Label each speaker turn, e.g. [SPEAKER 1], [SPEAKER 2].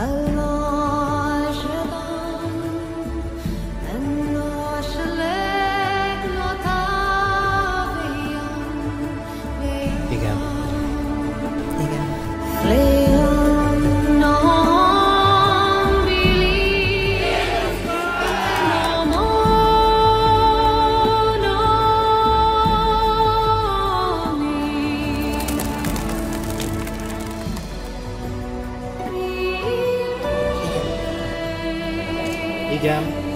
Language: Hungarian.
[SPEAKER 1] alive.
[SPEAKER 2] Igen.